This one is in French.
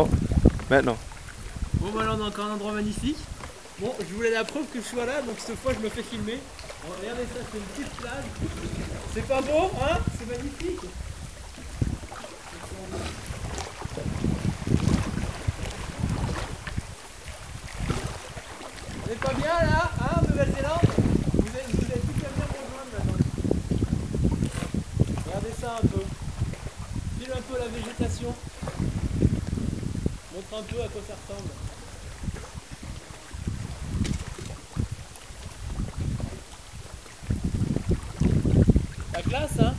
Oh, maintenant. Bon bah là on a encore un endroit magnifique. Bon, je voulais la preuve que je sois là, donc cette fois je me fais filmer. Bon, regardez ça, c'est une petite plage. C'est pas beau, hein? C'est magnifique. Vous êtes pas bien là, hein, Nouvelle-Zélande Vous êtes, vous tout à bien rejoindre maintenant. Regardez ça un peu. Filme un peu la végétation. Montre un peu à quoi ça ressemble. La classe, hein